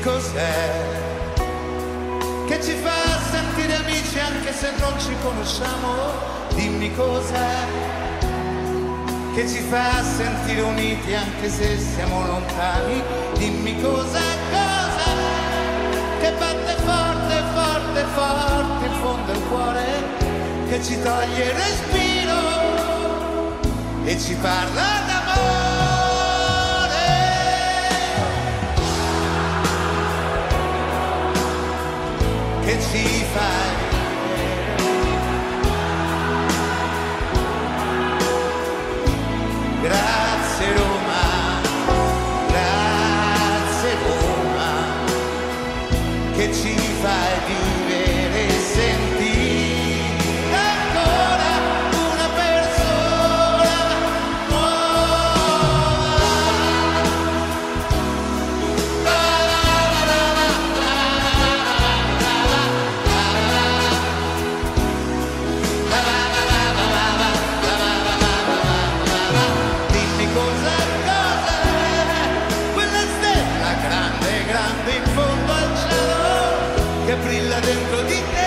cos'è che ci fa sentire amici anche se non ci conosciamo, dimmi cos'è che ci fa sentire uniti anche se siamo lontani, dimmi cos'è, cos'è che batte forte, forte, forte in fondo al cuore, che ci toglie il respiro e ci parla Che ci fai? Grazie Roma, grazie Roma, che ci fai. dentro di te.